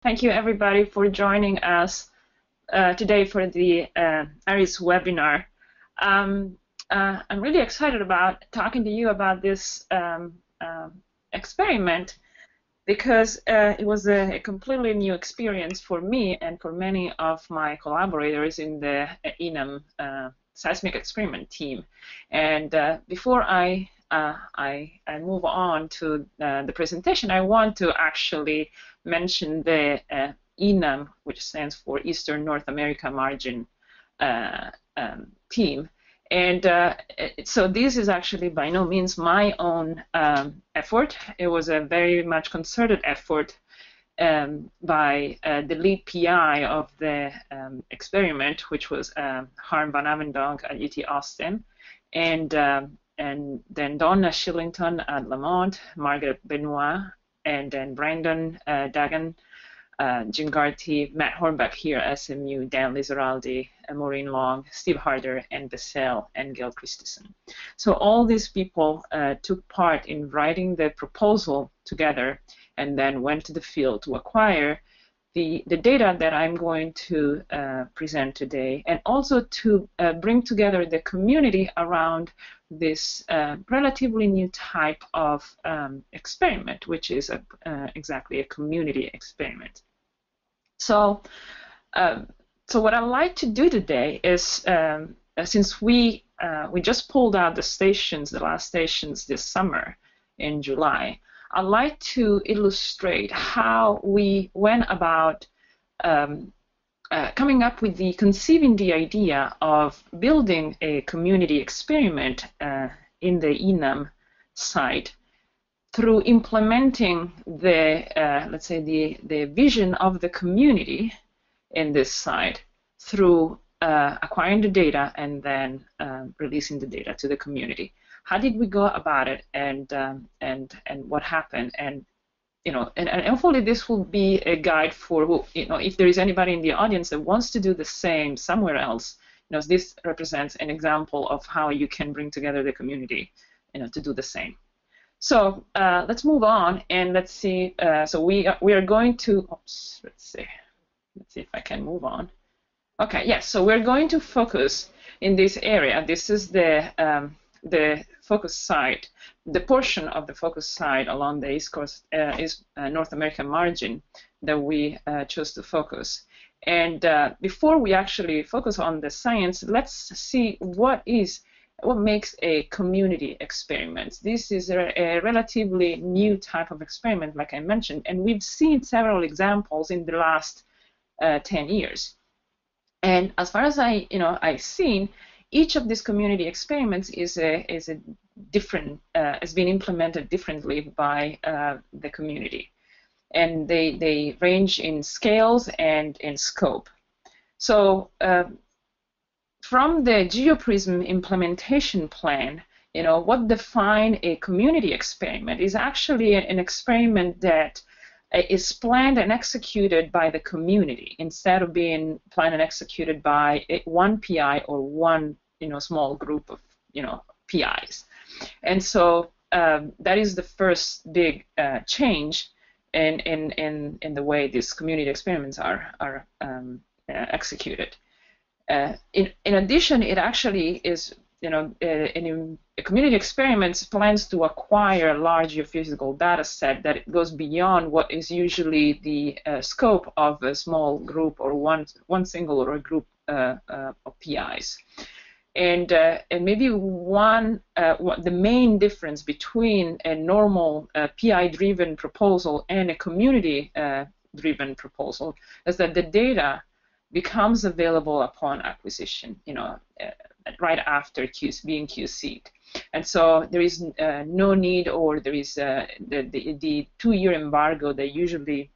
Thank you everybody for joining us uh, today for the uh, IRIS webinar. Um, uh, I'm really excited about talking to you about this um, um experiment because uh, it was a, a, completely new experience for me and for many of my collaborators in the ENAM uh, seismic experiment team. And uh, before I uh, I, I, move on to uh, the presentation, I want to actually mention the uh, ENAM, which stands for Eastern North America Margin uh, um, team. And uh, so this is actually by no means my own um, effort. It was a very much concerted effort um, by uh, the lead PI of the um, experiment, which was um, Harm van Avendonk at UT Austin, and um, and then Donna Shillington at Lamont, Margaret Benoit, and then Brandon uh, Dugan, uh, Jim Gaherty, Matt Hornbach here, at SMU, Dan Lizarralde, uh, Maureen Long, Steve Harder, and Bessel, and Gail Christeson. So all these people uh, took part in writing the proposal together and then went to the field to acquire the, the data that I'm going to uh, present today and also to uh, bring together the community around this uh, relatively new type of um, experiment, which is a, uh, exactly a community experiment. So, um, so what I'd like to do today is, um, uh, since we uh, we just pulled out the stations, the last stations this summer in July, I'd like to illustrate how we went about um, uh, coming up with the conceiving the idea of building a community experiment uh, in the ENAM site through implementing the uh, let's say the the vision of the community in this site through uh, acquiring the data and then um, releasing the data to the community. How did we go about it, and um, and and what happened, and you know, and, and hopefully this will be a guide for you know, if there is anybody in the audience that wants to do the same somewhere else, you know, this represents an example of how you can bring together the community, you know, to do the same. So uh, let's move on and let's see. Uh, so we are, we are going to. Oops, let's see. Let's see if I can move on. Okay. Yes. So we're going to focus in this area. This is the um, the focus site, the portion of the focus site along the East Coast uh, is uh, North American margin that we uh, chose to focus. And uh, before we actually focus on the science, let's see what is what makes a community experiment. This is a, a relatively new type of experiment, like I mentioned, and we've seen several examples in the last uh, 10 years. And as far as I, you know, I've seen, each of these community experiments is a, is a different, uh, has been implemented differently by uh, the community. And they, they range in scales and in scope. So uh, from the GeoPrism implementation plan, you know, what define a community experiment is actually an experiment that is planned and executed by the community instead of being planned and executed by one PI or one you know small group of you know PIs. And so um, that is the first big uh, change in, in, in, in the way these community experiments are, are um, uh, executed. Uh, in, in addition, it actually is you know, uh, in community experiments plans to acquire a large geophysical data set that goes beyond what is usually the uh, scope of a small group or one, one single or a group uh, uh of PIs. And, uh, and maybe one, uh, the main difference between a normal PI-driven proposal and a community-driven proposal is that the data becomes available upon acquisition. You know, right after being QC'd. And so there is uh, no need or there is uh, the, the, the two-year embargo that usually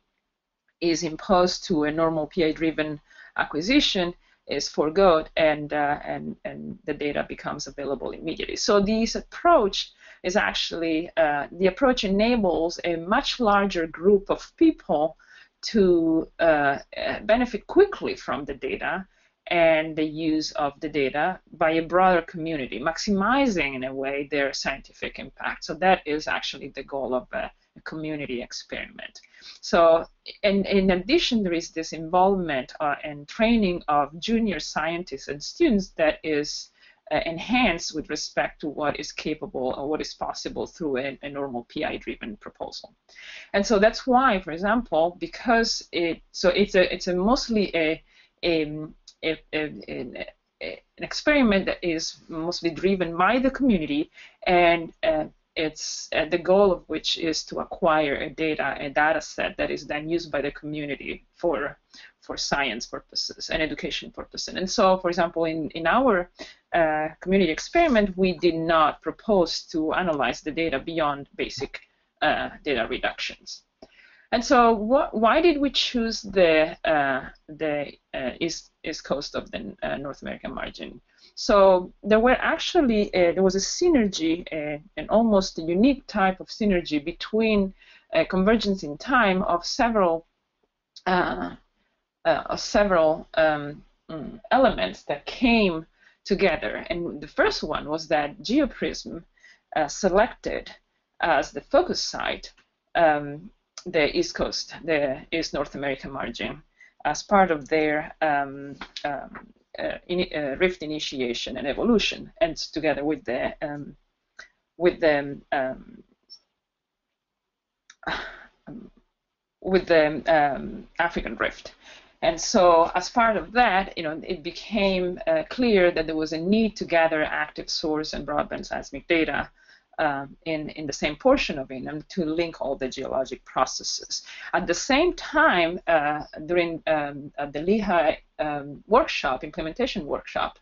is imposed to a normal PI-driven acquisition is foregoed and, uh, and, and the data becomes available immediately. So this approach is actually, uh, the approach enables a much larger group of people to uh, benefit quickly from the data and the use of the data by a broader community, maximizing in a way their scientific impact. So that is actually the goal of a community experiment. So, in, in addition, there is this involvement uh, and training of junior scientists and students that is uh, enhanced with respect to what is capable or what is possible through a, a normal PI-driven proposal. And so that's why, for example, because it so it's a it's a mostly a, a, a an experiment that is mostly driven by the community and uh, it's uh, the goal of which is to acquire a data a data set that is then used by the community for for science purposes and education purposes. And so for example in in our uh, community experiment we did not propose to analyze the data beyond basic uh, data reductions and so what, why did we choose the uh, the uh, east east coast of the uh, North American margin so there were actually uh, there was a synergy, uh, an almost unique type of synergy between uh, convergence in time of several several um, mm, elements that came together. And the first one was that GeoPrism selected as the focus site um, the East Coast, the East North American margin, as part of their um, um uh, in, uh, rift initiation and evolution, and together with the um, with the um, with the um, African rift. And so, as part of that, you know, it became uh, clear that there was a need to gather active source and broadband seismic data um, in, in the same portion of ENAM to link all the geologic processes. At the same time, uh, during um, the Lehigh um, workshop, implementation workshop,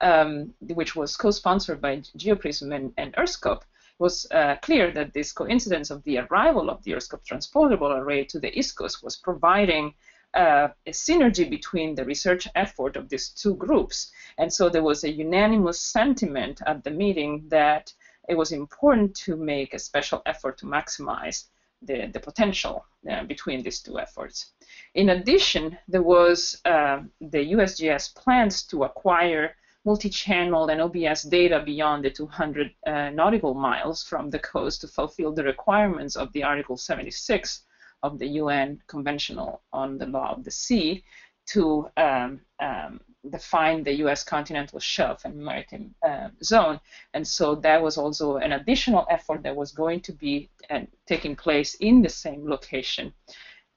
um, which was co-sponsored by GeoPrism and, and EarthScope, was uh, clear that this coincidence of the arrival of the EarthScope transportable array to the East Coast was providing uh, a synergy between the research effort of these two groups. And so there was a unanimous sentiment at the meeting that it was important to make a special effort to maximize the, the potential uh, between these two efforts. In addition, there was uh, the USGS plans to acquire multi-channel and OBS data beyond the 200 uh, nautical miles from the coast to fulfill the requirements of the Article 76 of the UN Convention on the Law of the Sea to um, um, define the U.S. continental shelf and maritime uh, zone. And so that was also an additional effort that was going to be uh, taking place in the same location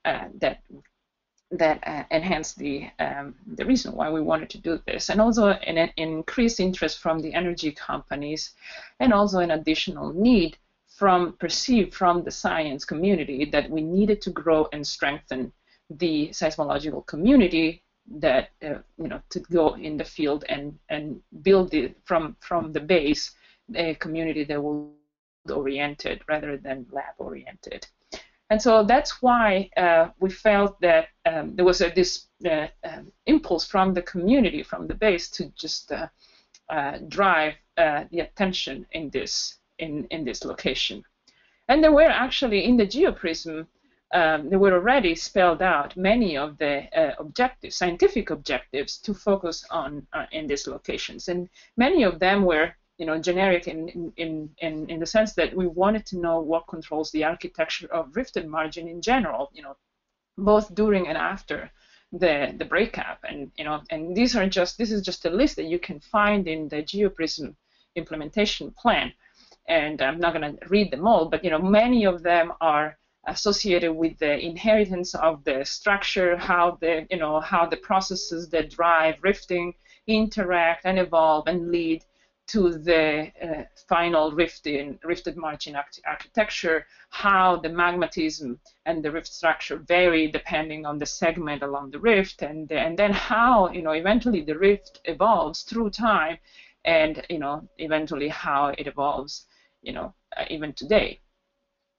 uh, that that uh, enhanced the um, the reason why we wanted to do this, and also an, an, increased interest from the energy companies, and also an additional need from perceived from the science community that we needed to grow and strengthen the seismological community that uh, you know to go in the field and and build it from from the base a community that will oriented rather than lab oriented. And so that's why uh, we felt that um, there was a, this uh, um, impulse from the community from the base to just uh, uh, drive uh, the attention in this in in this location. And there were actually in the geoprism um, they were already spelled out many of the uh, objectives, scientific objectives, to focus on uh, in these locations, and many of them were, you know, generic in, in in in the sense that we wanted to know what controls the architecture of rifted margin in general, you know, both during and after the the breakup, and you know, and these are just this is just a list that you can find in the GeoPrism implementation plan, and I'm not going to read them all, but you know, many of them are associated with the inheritance of the structure, how the you know how the processes that drive rifting interact and evolve and lead to the uh, final rifting, rifted margin architecture, how the magmatism and the rift structure vary depending on the segment along the rift, and and then how you know eventually the rift evolves through time, and you know eventually how it evolves, you know uh, even today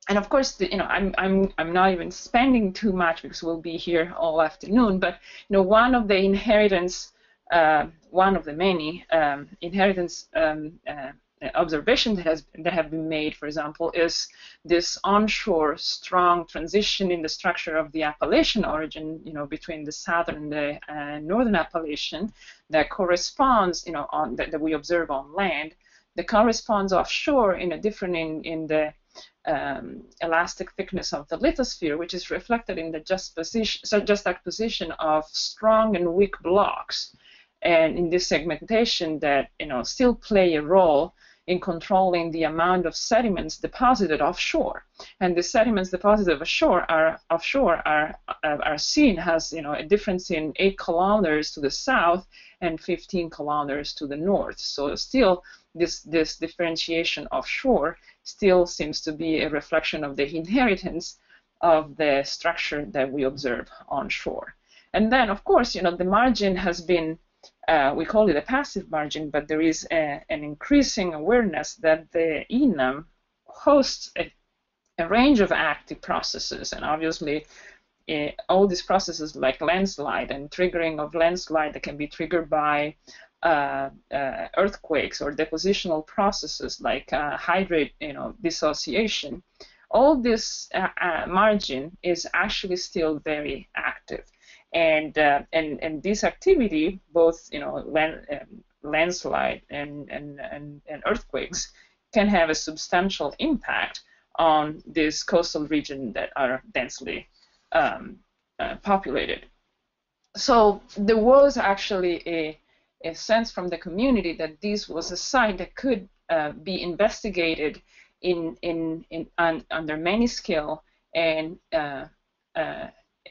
and of course, you know, I'm, I'm, I'm not even spending too much because we'll be here all afternoon. But you know, one of the inheritance, uh, one of the many um, inheritance um, uh, observations that has that have been made, for example, is this onshore strong transition in the structure of the Appalachian orogen, you know, between the southern and the uh, northern Appalachian, that corresponds, you know, on that, that we observe on land, that corresponds offshore in a different in in the um, elastic thickness of the lithosphere, which is reflected in the just position, so juxtaposition of strong and weak blocks, and in this segmentation that you know still play a role in controlling the amount of sediments deposited offshore. And the sediments deposited offshore are offshore are uh, are seen as you know a difference in eight kilometers to the south and 15 kilometers to the north. So still this this differentiation offshore still seems to be a reflection of the inheritance of the structure that we observe onshore. And then of course you know the margin has been uh, we call it a passive margin, but there is a, an increasing awareness that the ENAM hosts a, a range of active processes, and obviously uh, all these processes like landslide and triggering of landslide that can be triggered by uh, uh, earthquakes or depositional processes like uh, hydrate, you know, dissociation. All this uh, uh, margin is actually still very active and uh, and and this activity, both you know land, um, landslide and, and and and earthquakes, can have a substantial impact on this coastal region that are densely um, populated. So there was actually a, a sense from the community that this was a site that could uh, be investigated in in, in on, under many scale and uh, uh,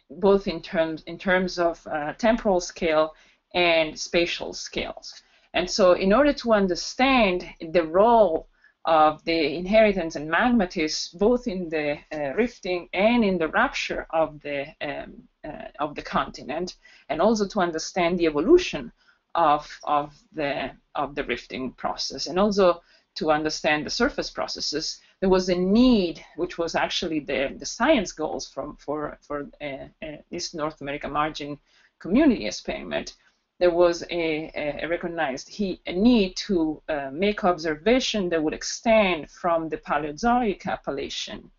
both in terms in terms of uh, temporal scale and spatial scales. And so, in order to understand the role of the inheritance and magmatism, both in the uh, rifting and in the rupture of the um, uh, of the continent, and also to understand the evolution of of the of the rifting process, and also to understand the surface processes, there was a need, which was actually the, the science goals from, for, for uh, uh, this North America margin community experiment, there was a, a recognized he, a need to uh, make observation that would extend from the Paleozoic Appalachian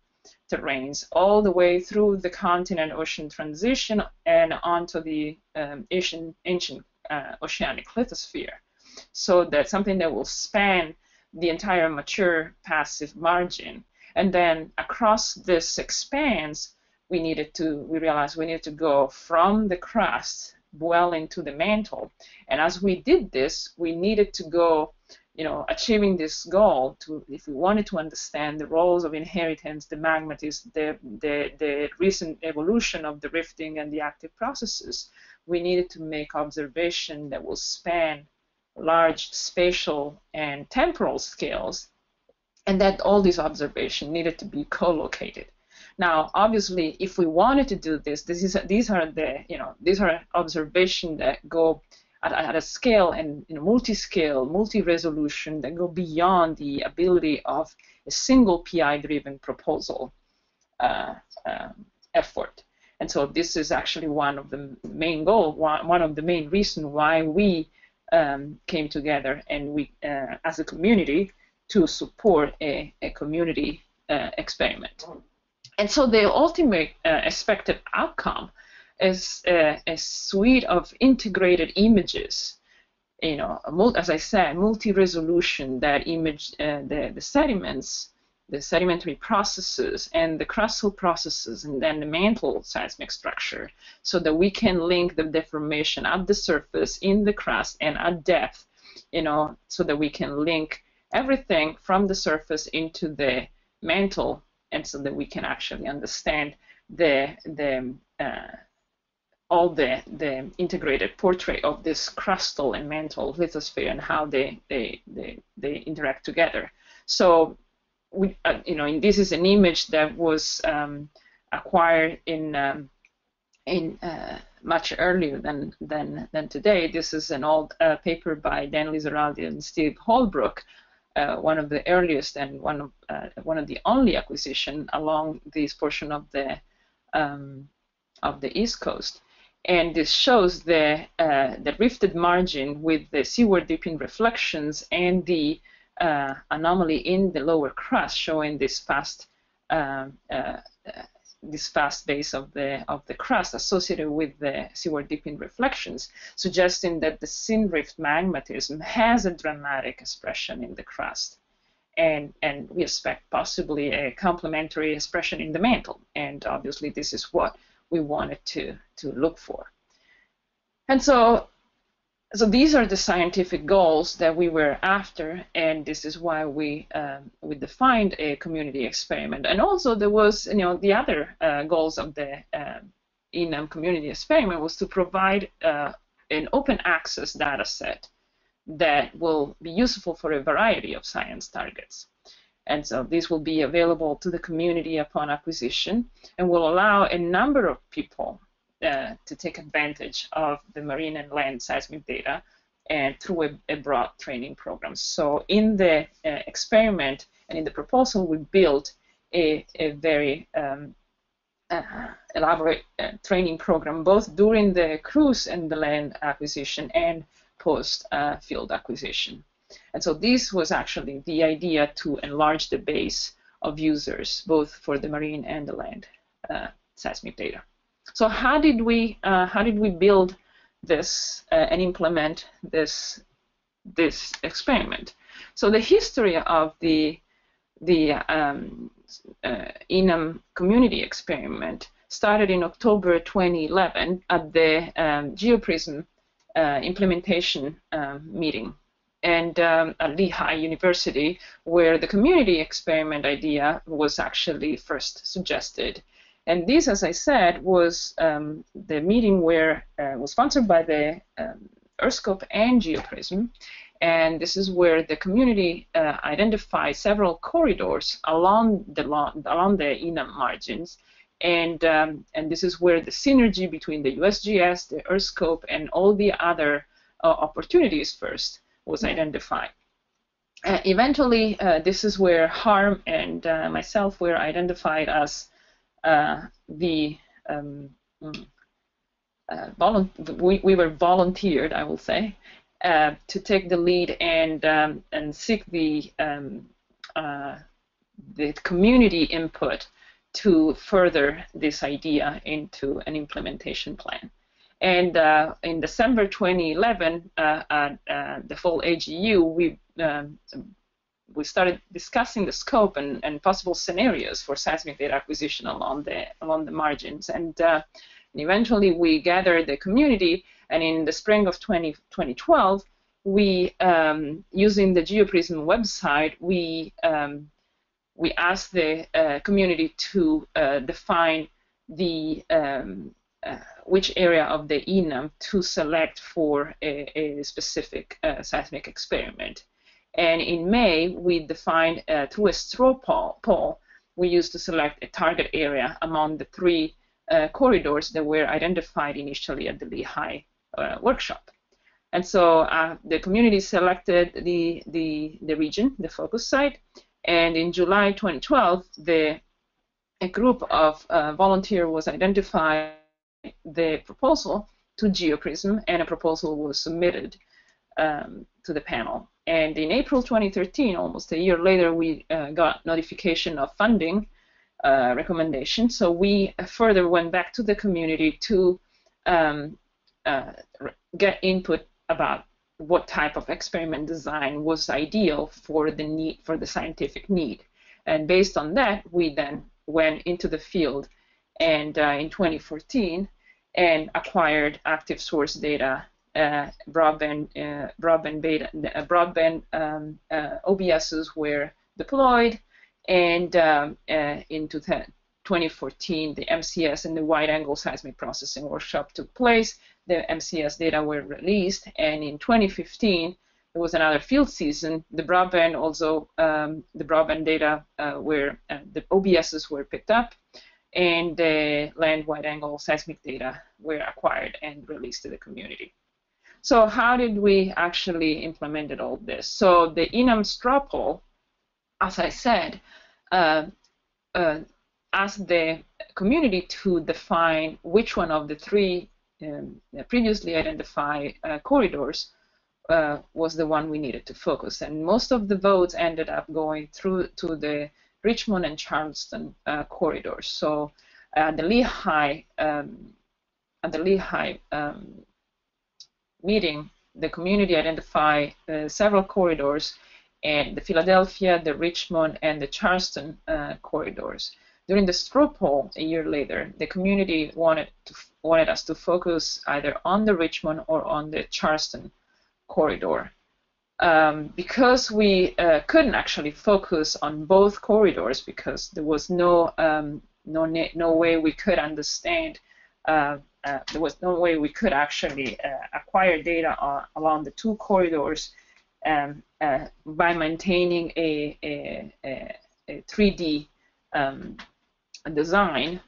terrains all the way through the continent-ocean transition and onto the um, ancient, ancient uh, oceanic lithosphere. So that's something that will span the entire mature passive margin. And then across this expanse, we needed to, we realized we needed to go from the crust well into the mantle. And as we did this, we needed to go, you know, achieving this goal to, if we wanted to understand the roles of inheritance, the magmatism, the, the, the recent evolution of the rifting and the active processes, we needed to make observation that will span large spatial and temporal scales, and that all these observations needed to be co-located. Now, obviously, if we wanted to do this, this is these are the you know these are observations that go at, at a scale and know, multi-scale, multi-resolution that go beyond the ability of a single PI-driven proposal uh, uh, effort. And so this is actually one of the main goal, one, of the main reason why we um, came together and we, uh, as a community, to support a, a community uh, experiment. And so the ultimate uh, expected outcome is a, a, suite of integrated images. You know, as I said, multi-resolution that image uh, the, the sediments the sedimentary processes and the crustal processes and then the mantle seismic structure so that we can link the deformation at the surface in the crust and at depth you know so that we can link everything from the surface into the mantle and so that we can actually understand the the uh, all the the integrated portrait of this crustal and mantle lithosphere and how they they they, they interact together. So we, uh, you know, this is an image that was um, acquired in um, in uh, much earlier than than than today. This is an old uh, paper by Dan Lizarralde and Steve Holbrook, uh, one of the earliest and one of uh, one of the only acquisition along this portion of the um, of the East Coast. And this shows the uh, the rifted margin with the seaward dipping reflections and the uh, anomaly in the lower crust showing this fast um, uh, this fast base of the of the crust associated with the seaward dipping reflections, suggesting that the synrift magmatism has a dramatic expression in the crust. and, and we expect possibly a complementary expression in the mantle. And obviously this is what we wanted to, to look for. And so, so these are the scientific goals that we were after, and this is why we um, we defined a community experiment. And also there was, you know, the other uh, goals of the uh, ENAM community experiment was to provide uh, an open access data set that will be useful for a variety of science targets. And so this will be available to the community upon acquisition and will allow a number of people uh, to take advantage of the marine and land seismic data and through a, a broad training program. So in the uh, experiment and in the proposal, we built a, a very um, uh, elaborate uh, training program, both during the cruise and the land acquisition and post uh, field acquisition. And so this was actually the idea to enlarge the base of users, both for the marine and the land uh, seismic data. So how did we uh, how did we build this uh, and implement this this experiment? So the history of the the um, uh, ENAM community experiment started in October 2011 at the um, GeoPrism uh, implementation um, meeting and um, at Lehigh University, where the community experiment idea was actually first suggested. And this, as I said, was um, the meeting where uh, was sponsored by the um, EarthScope and GeoPrism, and this is where the community uh, identified several corridors along the along the ENAM margins. And um, and this is where the synergy between the USGS, the EarthScope, and all the other uh, opportunities first was identified. Uh, eventually, uh, this is where Harm and uh, myself were identified as the um, mm, uh, we, we were volunteered, I will say, to take the lead and um, and seek the um, the community input to further this idea into an implementation plan. And uh, in December 2011, uh, at uh, the full AGU, we um, we started discussing the scope and, and, possible scenarios for seismic data acquisition along the along the margins. And, uh, and eventually, we gathered the community. And in the spring of 20, 2012, we um, using the GeoPrism website, we um, we asked the uh, community to uh, define the um, uh, which area of the ENAM to select for a, a specific uh, seismic experiment. And in May, we defined uh, through a straw poll, poll, we used to select a target area among the three uh, corridors that were identified initially at the Lehigh workshop. And so the community selected the, the, the region, the focus site, and in July 2012, the, a group of uh, volunteers was identified the proposal to GeoPrism, and a proposal was submitted um, to the panel. And in April 2013, almost a year later, we uh, got notification of funding uh, recommendation. So we further went back to the community to um, uh, get input about what type of experiment design was ideal for the need for the scientific need. And based on that, we then went into the field and uh, in 2014 and acquired active source data, broadband, uh, broadband beta, uh, broadband um, uh, OBSs were deployed, and um, uh, in 2014, the MCS and the wide-angle seismic processing workshop took place the MCS data were released, and in 2015 there was another field season. The broadband also um, the broadband data uh, were uh, the OBSs were picked up, and the land wide angle seismic data were acquired and released to the community. So how did we actually implement all this? So the ENAM straw as I said, uh, uh, asked the community to define which one of the three um, previously identified uh, corridors uh, was the one we needed to focus. And most of the votes ended up going through to the Richmond and Charleston uh, corridors. So the Lehigh, um, at the Lehigh um, meeting, the community identified uh, several corridors and the Philadelphia, the Richmond, and the Charleston uh, corridors. During the straw poll a year later, the community wanted to, wanted us to focus either on the Richmond or on the Charleston corridor. Um, because we uh, couldn't actually focus on both corridors because there was no um, no no way we could understand uh, uh, there was no way we could actually uh, acquire data on, along the two corridors um, uh, by maintaining a, a, a 3D um, design.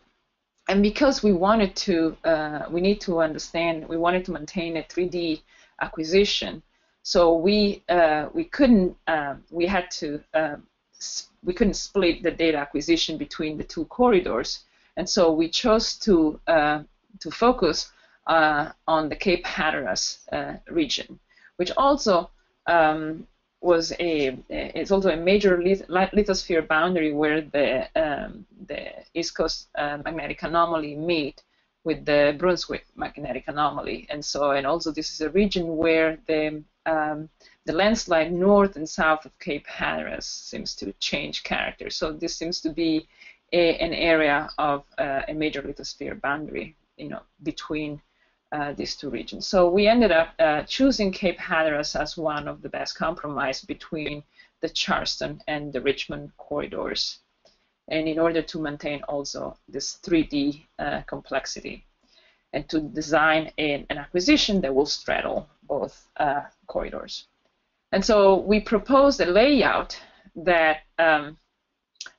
And because we wanted to, uh, we need to understand, we wanted to maintain a 3D acquisition. So we uh, we couldn't, um, we had to, um, we couldn't split the data acquisition between the two corridors. And so we chose to uh, to focus uh, on the Cape Hatteras uh, region, which also um, was a it's also a major lithosphere boundary where the um, the East Coast uh, magnetic anomaly meet with the Brunswick magnetic anomaly, and so and also this is a region where the um, the landslide north and south of Cape Hatteras seems to change character. So this seems to be a, an area of uh, a major lithosphere boundary you know, between uh, these two regions. So we ended up uh, choosing Cape Hatteras as one of the best compromise between the Charleston and the Richmond corridors, and in order to maintain also this 3D uh, complexity, and to design an, an, acquisition that will straddle both uh, corridors. And so we proposed a layout that um,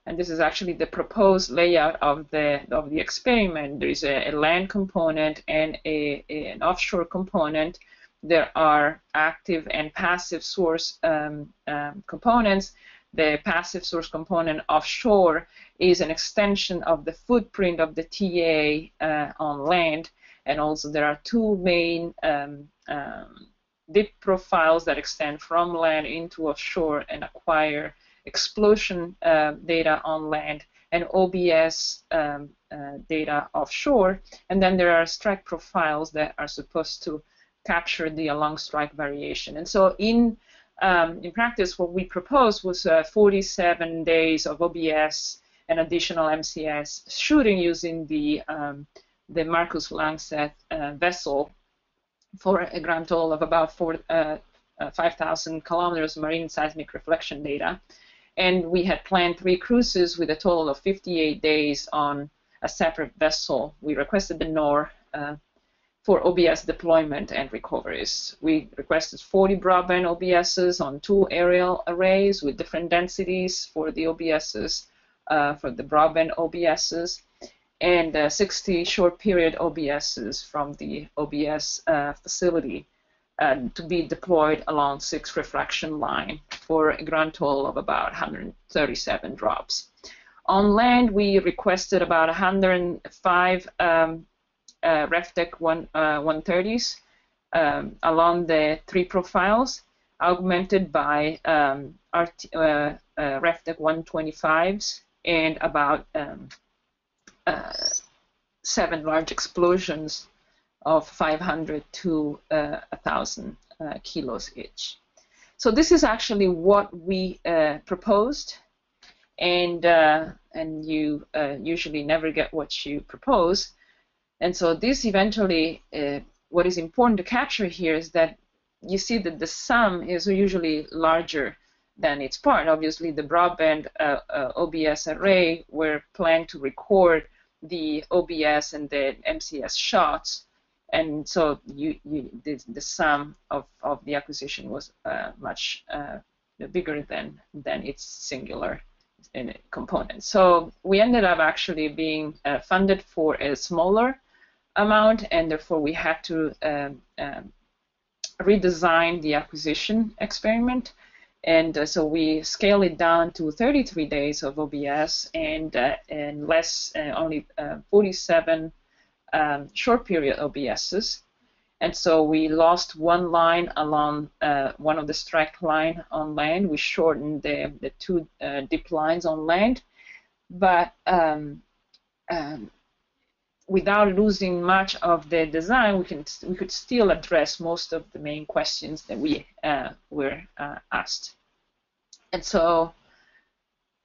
and this is actually the proposed layout of the of the experiment. There is a, a land component and a, a, an offshore component. There are active and passive source um, um, components. The passive source component offshore is an extension of the footprint of the TA uh, on land, and also there are two main um, um dip profiles that extend from land into offshore and acquire explosion uh, data on land and OBS um, uh, data offshore. And then there are strike profiles that are supposed to capture the along strike variation. And so in um, in practice, what we proposed was uh, 47 days of OBS and additional MCS shooting using the um, the Marcus Langseth uh, vessel for a grand total of about uh, uh, 5,000 kilometers marine seismic reflection data. And we had planned three cruises with a total of 58 days on a separate vessel. We requested the NOR uh, for OBS deployment and recoveries. We requested 40 broadband OBSs on two aerial arrays with different densities for the OBSs, uh, for the broadband OBSs, and uh, 60 short period OBSs from the OBS uh, facility uh, to be deployed along six refraction line for a grand total of about 137 drops. On land, we requested about 105 um, uh, RefTek one, uh, 130s um, along the three profiles, augmented by um, RT, uh, uh, RefTek 125s and about um, uh, seven large explosions of 500 to uh, 1,000 uh, kilos each. So this is actually what we uh, proposed, and uh, and you uh, usually never get what you propose. And so this eventually, uh, what is important to capture here is that you see that the sum is usually larger than its part. Obviously, the broadband OBS array were planned to record the OBS and the MCS shots and so you, you the, the sum of, of the acquisition was uh, much uh, bigger than than its singular component. So we ended up actually being uh, funded for a smaller amount, and therefore we had to um, um, redesign the acquisition experiment. And uh, so we scaled it down to 33 days of OBS and uh, and less, uh, only 47 um, short period OBSs. And so we lost one line along uh, one of the strike line on land. We shortened the, the two uh, dip lines on land, but um, um, without losing much of the design, we can we could still address most of the main questions that we uh, were uh, asked. And so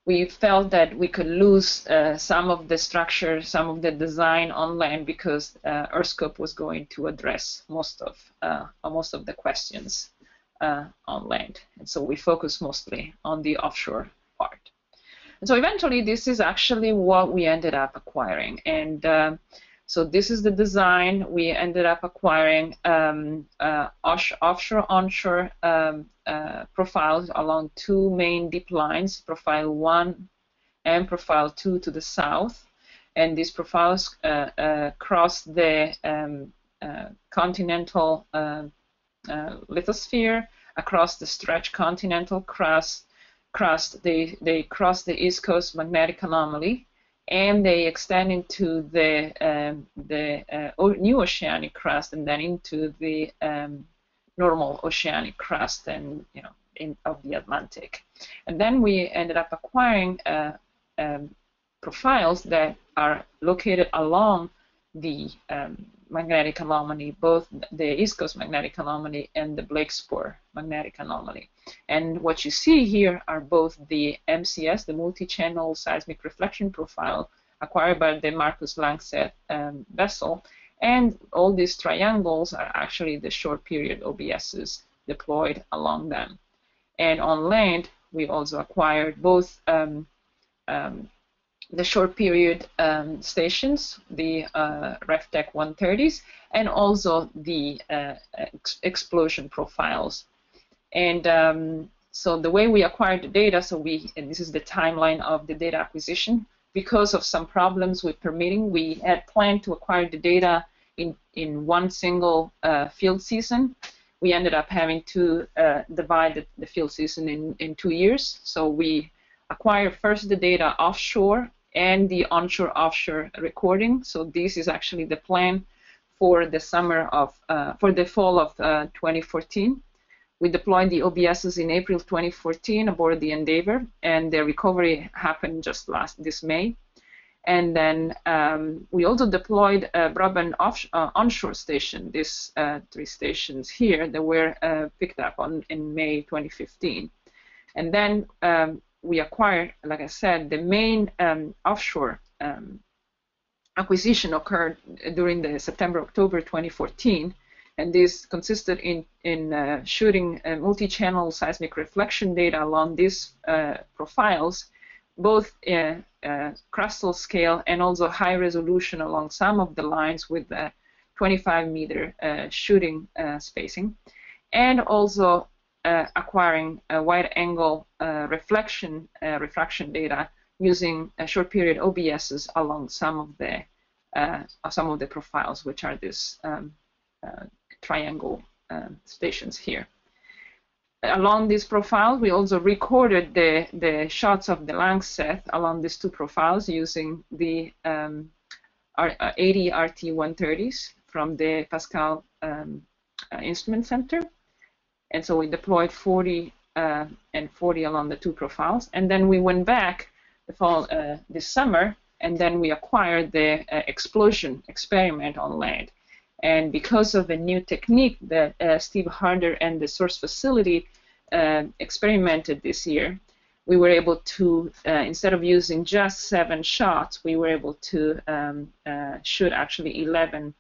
we felt that we could lose uh, some of the structure, some of the design on land because uh, EarthScope was going to address most of uh, most of the questions uh, on land, and so we focused mostly on the offshore part. And so eventually, this is actually what we ended up acquiring, and uh, so this is the design. We ended up acquiring um, uh, offshore, onshore um, uh, profiles along two main deep lines, profile 1 and profile 2 to the south. And these profiles uh, uh cross the um, uh, continental uh, lithosphere, across the stretch continental crust, crust. They, they cross the East Coast magnetic anomaly and they extend into the um, the uh, new oceanic crust and then into the um, normal oceanic crust and you know in, of the Atlantic. And then we ended up acquiring uh, um, profiles that are located along the um, magnetic anomaly, both the East Coast magnetic anomaly and the Blake Spur magnetic anomaly. And what you see here are both the MCS, the multi-channel seismic reflection profile acquired by the Marcus Langseth um, vessel, and all these triangles are actually the short period OBSs deployed along them. And on land, we also acquired both um, um, the short period um, stations, the uh, RefTek 130s, and also the uh, ex explosion profiles. And um, so the way we acquired the data, so we, and this is the timeline of the data acquisition, because of some problems with permitting, we had planned to acquire the data in, in one single uh, field season. We ended up having to uh, divide the, the, field season in, in two years. So we acquired first the data offshore and the onshore-offshore recording. So this is actually the plan for the summer of, uh, for the fall of uh, 2014. We deployed the OBSs in April 2014 aboard the Endeavour, and the recovery happened just last this May. And then um, we also deployed a broadband off, uh, onshore station, these uh, three stations here that were uh, picked up on in May 2015. And then um, we acquired, like I said, the main um, offshore um, acquisition occurred during the September-October 2014, and this consisted in, in uh, shooting uh, multi-channel seismic reflection data along these uh, profiles, both uh, uh, crustal scale and also high resolution along some of the lines with 25 meter shooting spacing, and also acquiring a wide angle uh, reflection uh, refraction data using short period OBSs along some of the some of the profiles, which are these um, triangle um, stations here along this profile, we also recorded the, the shots of the Langseth along these two profiles using the um, R, uh, 80 RT-130s from the PASSCAL um, uh, Instrument Center. And so we deployed 40 uh, and 40 along the two profiles. And then we went back the fall uh, this summer, and then we acquired the uh, explosion experiment on land. And because of a new technique that uh, Steve Harder and the source facility uh, experimented this year, we were able to, uh, instead of using just seven shots, we were able to um, shoot actually 11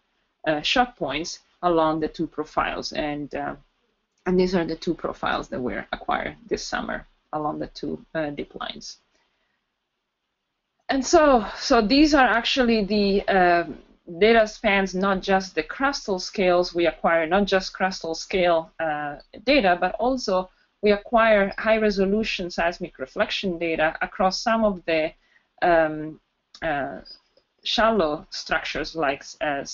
shot points along the two profiles. And and these are the two profiles that were acquired this summer along the two uh, deep lines. And so, so these are actually the uh, data spans, not just the crustal scales we acquire, not just crustal scale uh, data, but also we acquire high resolution seismic reflection data across some of the um, uh, shallow structures like uh,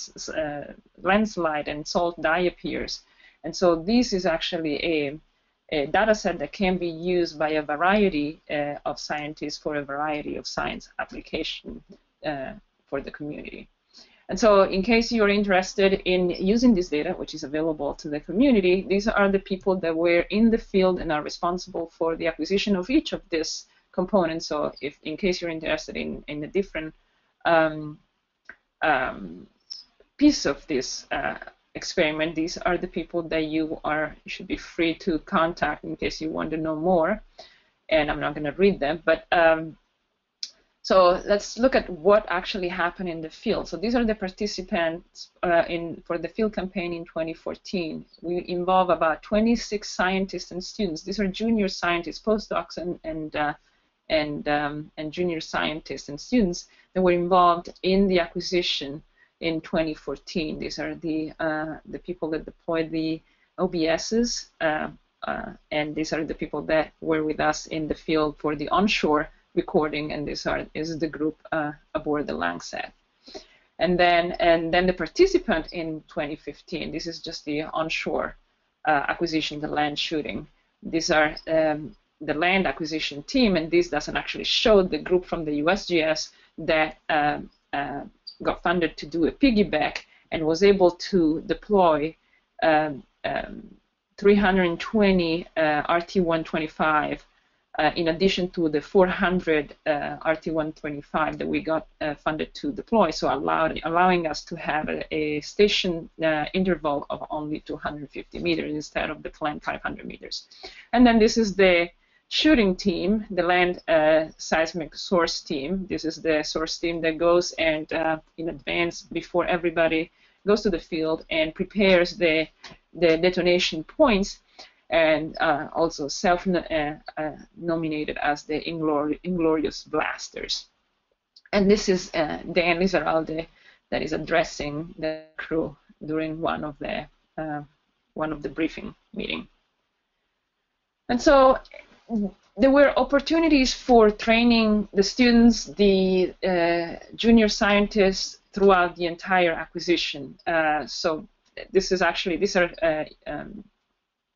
landslide and salt diapirs and so this is actually a, a data set that can be used by a variety uh, of scientists for a variety of science application uh, for the community. And so in case you're interested in using this data, which is available to the community, these are the people that were in the field and are responsible for the acquisition of each of these components. So if in case you're interested in, in a different um, um, piece of this uh, experiment, these are the people that you are should be free to contact in case you want to know more. and I'm not going to read them, but um, so let's look at what actually happened in the field. So these are the participants uh, in for the field campaign in 2014. We involve about 26 scientists and students. These are junior scientists, postdocs, and and uh, and, um, and junior scientists and students that were involved in the acquisition in 2014. These are the uh, the people that deployed the OBSs, uh, uh, and these are the people that were with us in the field for the onshore recording, and this are, is the group uh, aboard the Langseth. And then, and then the participant in 2015, this is just the onshore uh, acquisition, the land shooting. These are um, the land acquisition team, and this doesn't actually show the group from the USGS that um, uh, got funded to do a piggyback and was able to deploy um, um, 320 uh, RT-125 uh, in addition to the 400 uh, RT-125 that we got uh, funded to deploy, so allowed, allowing us to have a, a station uh, interval of only 250 meters instead of the planned 500 meters. And then this is the shooting team, the land uh, seismic source team. This is the source team that goes and uh, in advance before everybody goes to the field and prepares the the detonation points and uh, also self-nominated uh, uh, as the Inglori Inglorious Blasters. And this is uh, Dan Lizarralde that is addressing the crew during one of the one of the briefing meeting. And so there were opportunities for training the students, the uh, junior scientists throughout the entire acquisition. so this is actually these are um,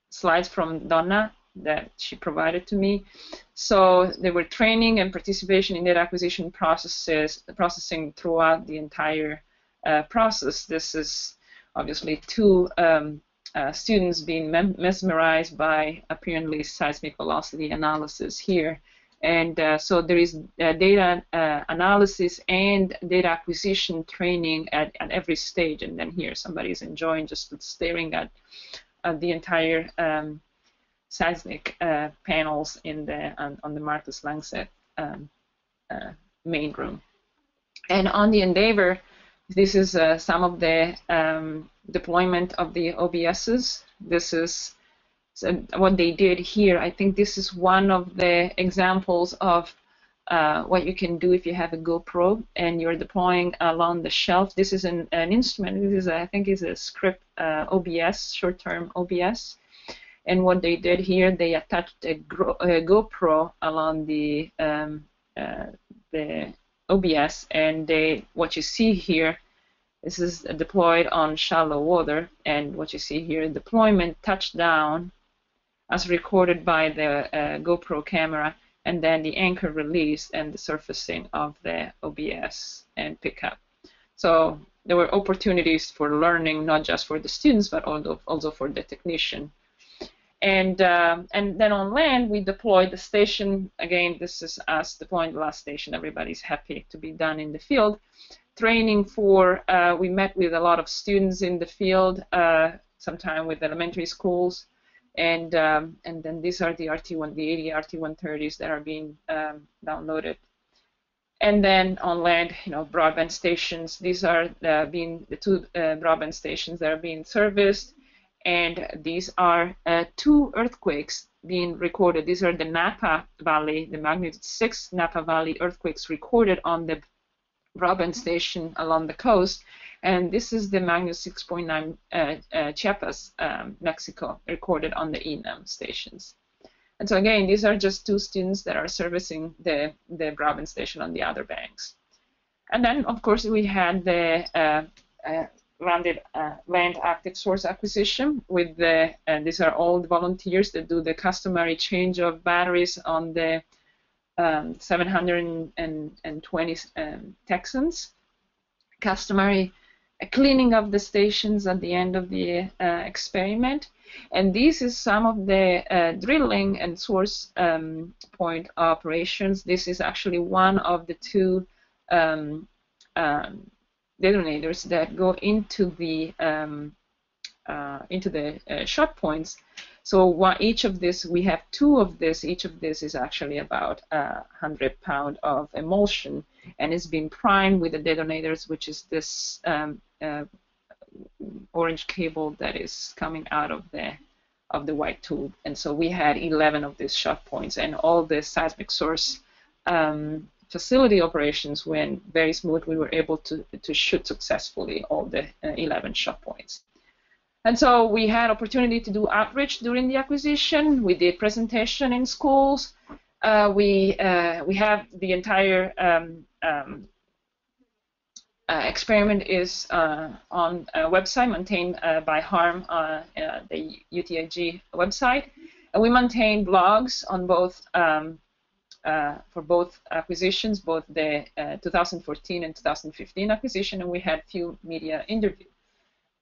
slides from Donna that she provided to me. So they were training and participation in data acquisition processes, processing throughout the entire uh, process. This is obviously two um, uh, students being mesmerized by apparently seismic velocity analysis here. And uh, so there is uh, data uh, analysis and data acquisition training at, at every stage. And then here somebody is enjoying just staring at the entire um, seismic uh, panels in the on, on the Marcus Langseth um, uh, main room. And on the Endeavour, this is uh, some of the um, deployment of the OBSs. This is what they did here. I think this is one of the examples of uh, what you can do if you have a GoPro and you're deploying along the shelf. This is an, an instrument. This is, I think, is a Scripps uh, OBS, short-term OBS. And what they did here, they attached a, a GoPro along the um, uh, the OBS, and they what you see here, this is deployed on shallow water, and what you see here, deployment touchdown, as recorded by the uh, GoPro camera and then the anchor release and the surfacing of the OBS and pickup. So there were opportunities for learning, not just for the students, but also, also for the technician. And, uh, and then on land, we deployed the station. Again, this is us deploying the last station. Everybody's happy to be done in the field. Training for, uh, we met with a lot of students in the field, uh, sometime with elementary schools, and um, and then these are the RT1, the 80 RT130s that are being um, downloaded. And then on land, you know, broadband stations. These are uh, being the two uh, broadband stations that are being serviced, and these are uh, two earthquakes being recorded. These are the Napa Valley, the magnitude 6 Napa Valley earthquakes recorded on the broadband station along the coast, and this is the magnitude 6.9 uh, uh, Chiapas, um, Mexico, recorded on the ENAM stations. And so again, these are just two students that are servicing the, the broadband station on the Outer Banks. And then, of course, we had the uh, uh, landed land active source acquisition with the, and these are all the volunteers that do the customary change of batteries on the um, 720 um, Texans, customary cleaning of the stations at the end of the uh, experiment. And this is some of the uh, drilling and source um, point operations. This is actually one of the two um, um, detonators that go into the um, uh, into the uh, shot points. So each of this, we have two of this. Each of this is actually about uh, 100 pound of emulsion, and it's been primed with the detonators, which is this um, uh, orange cable that is coming out of the of the white tube. And so we had 11 of these shot points, and all the seismic source um, facility operations went very smooth. We were able to, to shoot successfully all the uh, 11 shot points. And so we had opportunity to do outreach during the acquisition. We did presentation in schools. Uh, we uh, we have the entire um, um, uh, experiment is uh, on a website maintained uh, by HARM, the UTIG website. And we maintain blogs on both um, for both acquisitions, both the 2014 and 2015 acquisition, and we had few media interviews.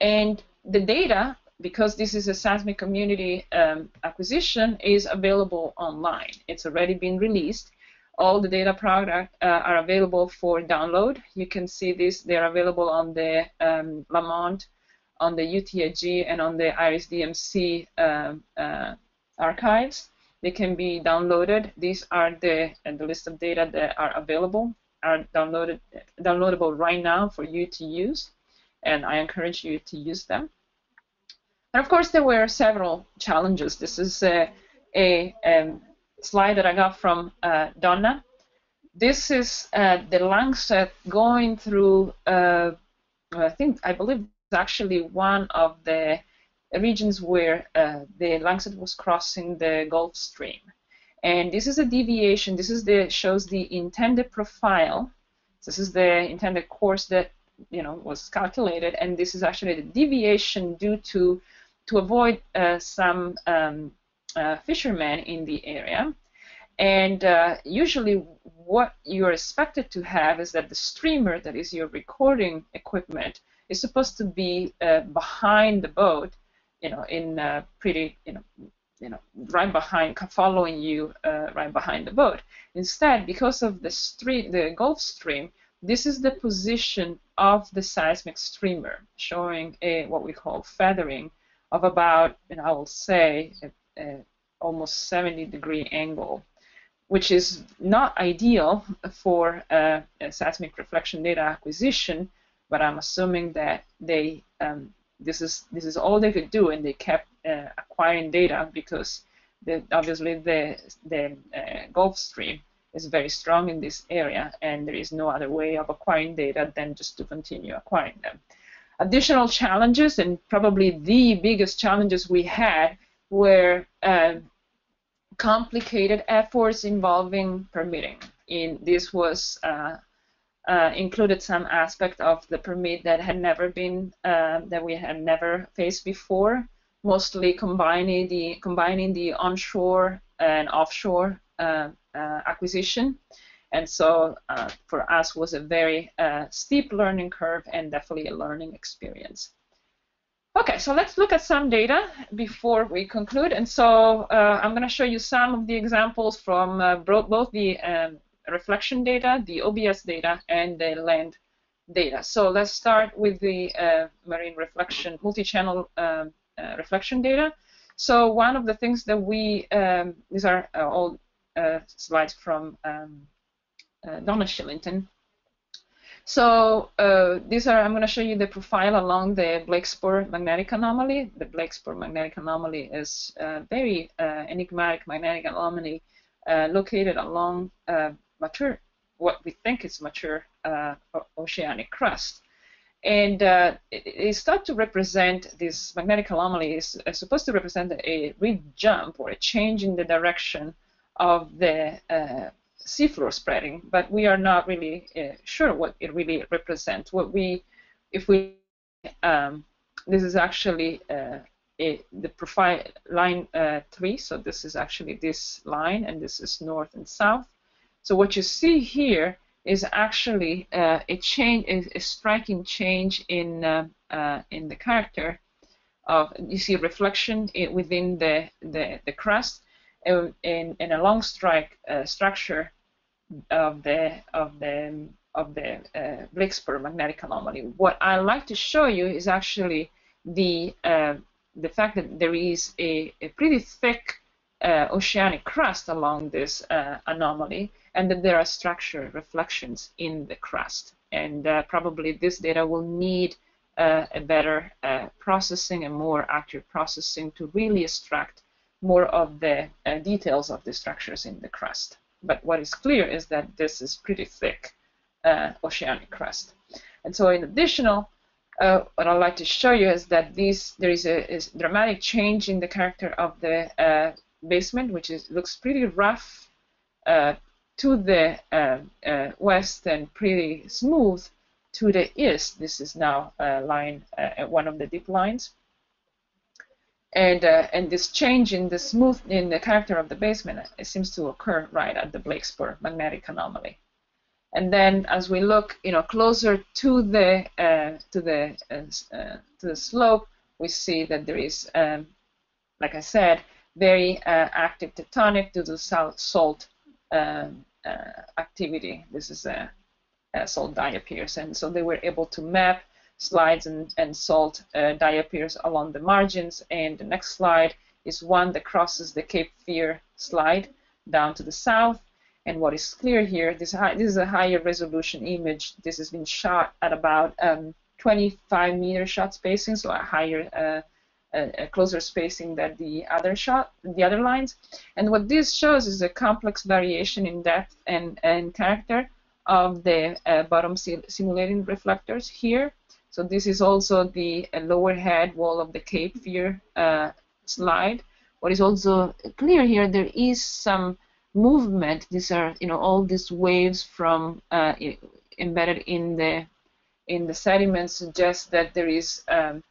And the data, because this is a seismic community um, acquisition, is available online. It's already been released, all the data product uh, are available for download. You can see this; they're available on the um, Lamont, on the UTIG, and on the IRIS DMC um, uh, archives. They can be downloaded. These are the the list of data that are available, are downloaded downloadable right now for you to use, and I encourage you to use them. And of course, there were several challenges. This is a, a um, slide that I got from uh, Donna. This is uh, the Langseth going through, uh, I think, I believe it's actually one of the regions where uh, the Langseth was crossing the Gulf Stream. And this is a deviation. This is the shows the intended profile. This is the intended course that you know was calculated, and this is actually the deviation due to to avoid uh, some um, uh, fishermen in the area. And uh, usually, what you're expected to have is that the streamer, that is your recording equipment, is supposed to be uh, behind the boat, you know, in uh, pretty, you know, you know, right behind, following you uh, right behind the boat. Instead, because of the stream, the Gulf Stream, this is the position of the seismic streamer, showing a what we call feathering of about, and I will say, a, a almost 70 degree angle, which is not ideal for uh, seismic reflection data acquisition, but I'm assuming that they um, this is this is all they could do, and they kept uh, acquiring data because the, obviously the the uh, Gulf Stream is very strong in this area, and there is no other way of acquiring data than just to continue acquiring them. Additional challenges, and probably the biggest challenges we had, were uh, complicated efforts involving permitting. In this was uh, uh, included some aspect of the permit that had never been uh, that we had never faced before, mostly combining the combining the onshore and offshore uh, uh, acquisition. And so uh, for us was a very steep learning curve and definitely a learning experience. Okay, so let's look at some data before we conclude. And so uh, I'm going to show you some of the examples from uh, both the um, reflection data, the OBS data, and the land data. So let's start with the uh, marine reflection, multi-channel um, uh, reflection data. So one of the things that we, um, these are uh, all uh, slides from um, Donna Shillington, so uh, these are, I'm going to show you the profile along the Blake-Spur magnetic anomaly. The Blake-Spur magnetic anomaly is a very uh, enigmatic magnetic anomaly uh, located along uh, mature, what we think is mature uh, oceanic crust. And uh, it is thought to represent, this magnetic anomaly is supposed to represent a ridge jump or a change in the direction of the seafloor spreading, but we are not really uh, sure what it really represents. What we, if we, um, this is actually uh, the profile line uh, three. So this is actually this line, and this is north and south. So what you see here is actually uh, a change, a, striking change in uh, uh, in the character of. You see reflection within the the, the crust. In, in, a long strike structure of the of the of the uh, Blake-Spur magnetic anomaly. What I like to show you is actually the uh, the fact that there is a, a pretty thick uh, oceanic crust along this uh, anomaly, and that there are structure reflections in the crust. And uh, probably this data will need uh, a better uh, processing and more accurate processing to really extract more of the uh, details of the structures in the crust. But what is clear is that this is pretty thick oceanic crust. And so in additional, uh, what I'd like to show you is that these, there is a, is dramatic change in the character of the uh, basement, which is, looks pretty rough uh, to the uh, uh, west and pretty smooth to the east. This is now a line, uh, one of the deep lines. And, and this change in the smooth in the character of the basement it seems to occur right at the Blake Spur magnetic anomaly. And then as we look, you know, closer to the uh, to the uh, uh, to the slope, we see that there is, um, like I said, very uh, active tectonic due to salt um, uh, activity. This is a, a, salt diapirs, and so they were able to map slides and, and salt uh, diapirs along the margins. And the next slide is one that crosses the Cape Fear slide down to the south and what is clear here, this, high, this is a higher resolution image. This has been shot at about um, 25 meter shot spacing, so a higher, uh, a, a, closer spacing than the other shot, the other lines. And what this shows is a complex variation in depth and, and character of the uh, bottom simulating reflectors here. So this is also the uh, lower head wall of the Cape Fear uh, slide. What is also clear here, there is some movement. These are, you know, all these waves from uh, embedded in the in the sediment suggest that there is um,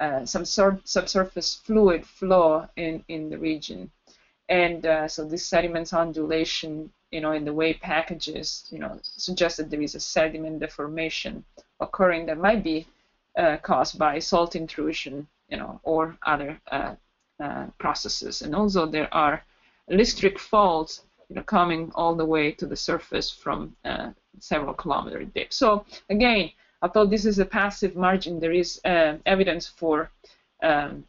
uh, some sort subsurface fluid flow in in the region, and uh, so this sediment's undulation, you know, in the wave packages, you know, suggests that there is a sediment deformation occurring that might be uh, caused by salt intrusion, you know, or other uh, uh, processes. And also there are listric faults you know, coming all the way to the surface from several kilometer deep. So again, although this is a passive margin, there is uh, evidence for um,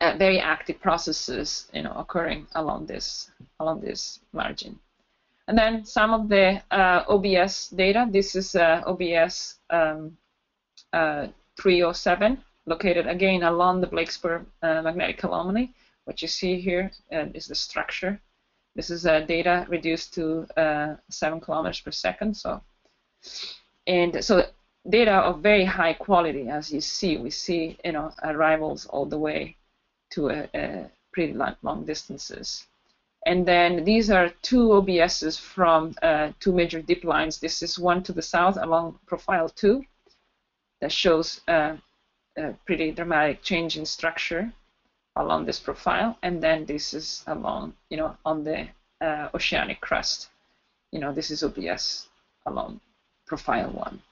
uh, very active processes, you know, occurring along this along this margin. And then some of the uh, OBS data. This is uh, OBS um, uh, 307, located again along the Blake Spur magnetic anomaly. What you see here is the structure this is uh, data reduced to uh, 7 kilometers per second. So, and so data of very high quality, as you see. We see, you know, arrivals all the way to a, a pretty long, long, distances. And then these are two OBSs from uh, two major deep lines. This is one to the south along profile 2 that shows uh, a pretty dramatic change in structure along this profile, and then this is along, you know, on the uh, oceanic crust. You know, this is OBS along profile one.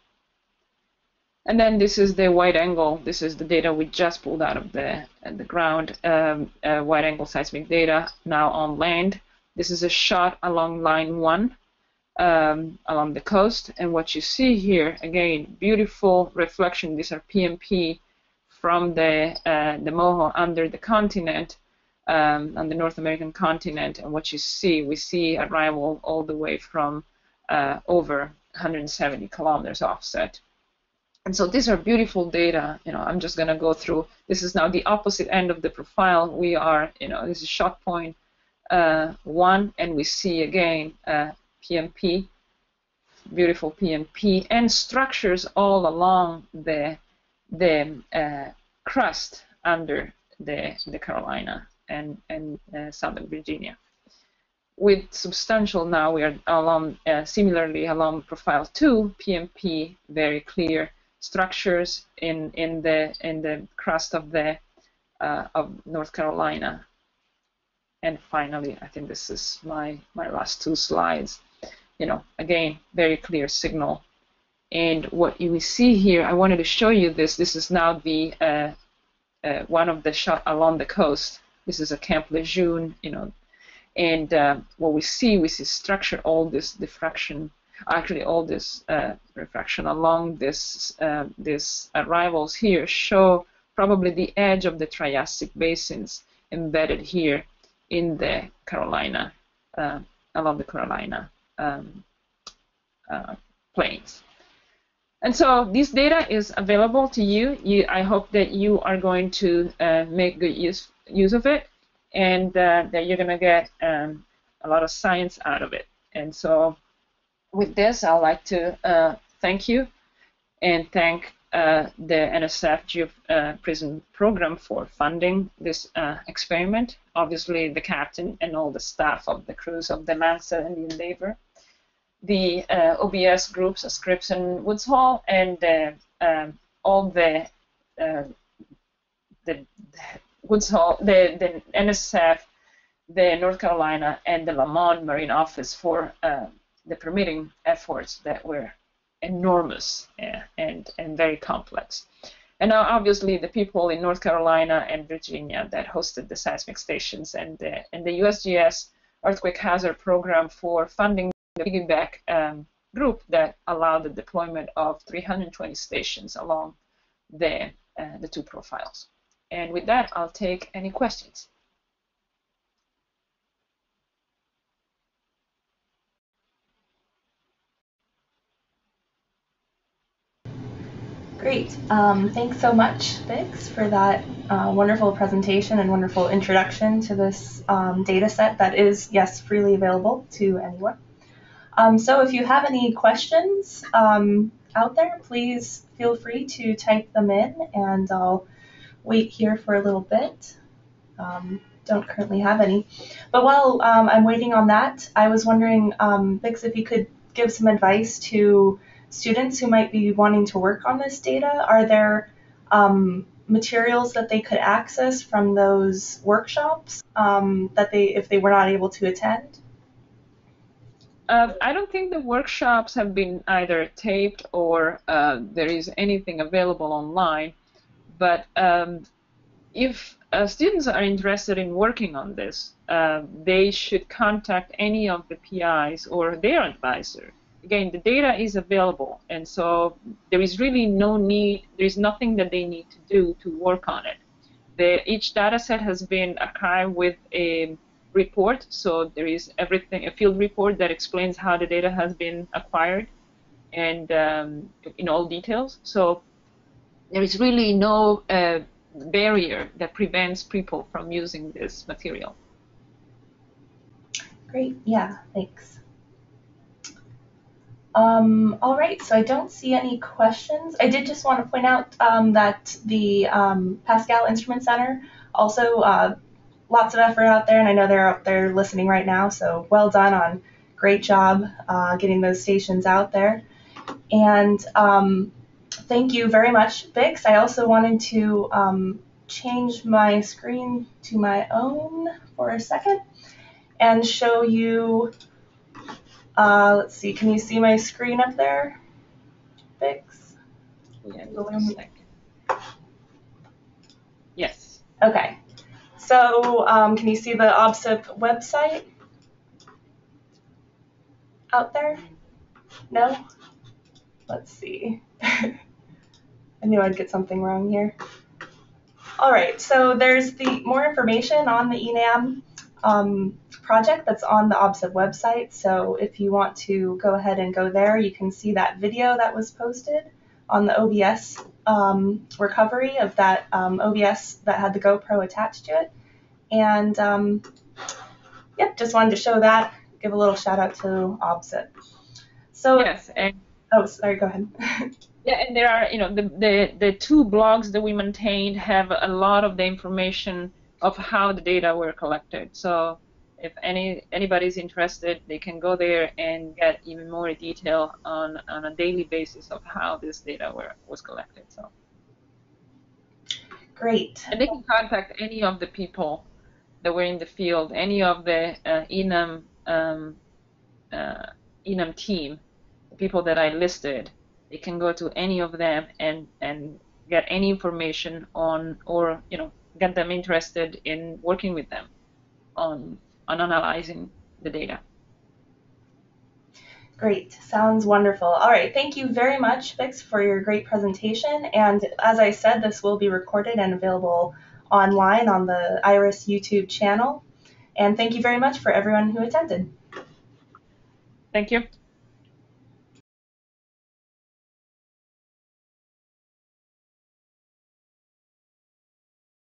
And then this is the wide angle. This is the data we just pulled out of the, the ground, um, uh, wide angle seismic data now on land. This is a shot along line one um, along the coast. And what you see here, again, beautiful reflection. These are PMP from the, uh, the Moho under the continent, um, on the North American continent. And what you see, we see arrival all the way from uh, over 170 kilometers offset. And so these are beautiful data. You know, I'm just going to go through. This is now the opposite end of the profile. We are, you know, this is shot point uh, one, and we see again uh, PMP, beautiful PMP, and structures all along the the uh, crust under the, the Carolina and, and uh, Southern Virginia. With substantial now, we are along, uh, similarly along profile 2, PMP, very clear structures in, in, the, in the crust of, the, uh, of North Carolina. And finally, I think this is my, my last two slides. You know, again, very clear signal and what you see here, I wanted to show you this. This is now the uh, uh, one of the shot along the coast. This is a Camp Lejeune, you know, and uh, what we see, we see structure, all this diffraction, actually all this uh, refraction along this uh, this arrivals here show probably the edge of the Triassic basins embedded here in the Carolina, uh, along the Carolina um, uh, plains. And so this data is available to you. you. I hope that you are going to uh, make good use, use of it and uh, that you're going to get um, a lot of science out of it. And so with this, I'd like to uh, thank you and thank uh, the NSF Geo uh, PRISMS program for funding this uh, experiment. Obviously, the captain and all the staff of the crews of the Langseth and the Endeavour the OBS groups, Scripps and Woods Hole, and uh, um, all the the Woods Hole, the, the NSF, the North Carolina, and the Lamont Marine Office for uh, the permitting efforts that were enormous and and very complex. And now, obviously, the people in North Carolina and Virginia that hosted the seismic stations and the, and the USGS Earthquake Hazard Program for funding the piggyback um, group that allowed the deployment of 320 stations along the, uh, the two profiles. And with that, I'll take any questions. Great. Um, thanks so much, Bix, for that uh, wonderful presentation and wonderful introduction to this um, data set that is, yes, freely available to anyone. Um, so if you have any questions um, out there, please feel free to type them in and I'll wait here for a little bit. Um, don't currently have any. But while um, I'm waiting on that, I was wondering, Bix, if you could give some advice to students who might be wanting to work on this data. Are there um, materials that they could access from those workshops that they, if they were not able to attend? Uh, I don't think the workshops have been either taped or uh, there is anything available online. But um, if uh, students are interested in working on this, uh, they should contact any of the PIs or their advisor. Again, the data is available, and so there is really no need, there is nothing that they need to do to work on it. The, each data set has been archived with a report. So there is everything, a field report that explains how the data has been acquired and um, in all details. So there is really no uh, barrier that prevents people from using this material. Great, yeah, thanks. Um, all right, so I don't see any questions. I did just want to point out um, that the um, PASSCAL Instrument Center also uh, lots of effort out there, and I know they're out there listening right now. So well done on great job uh, getting those stations out there. And um, thank you very much, Bix. I also wanted to um, change my screen to my own for a second and show you. Uh, let's see, can you see my screen up there, Bix? Yeah, yes. Okay. So um, can you see the OBSIP website out there? No? Let's see. I knew I'd get something wrong here. All right, so there's the more information on the ENAM um, project that's on the OBSIP website. So if you want to go ahead and go there, you can see that video that was posted on the OBS um, recovery of that um, OBS that had the GoPro attached to it. And um, yep, just wanted to show that. Give a little shout out to OBSIP. So yes, and oh, sorry, go ahead. yeah, and there are you know the, the the two blogs that we maintained have a lot of the information of how the data were collected. So if any anybody's interested, they can go there and get even more detail on on a daily basis of how this data were was collected. So great. And they can contact any of the people that were in the field, any of the uh, ENAM um, uh, ENAM team, the people that I listed, they can go to any of them and and get any information on or you know get them interested in working with them on on analyzing the data. Great, sounds wonderful. All right, thank you very much, Bix, for your great presentation. And as I said, this will be recorded and available online on the IRIS YouTube channel. And thank you very much for everyone who attended. Thank you.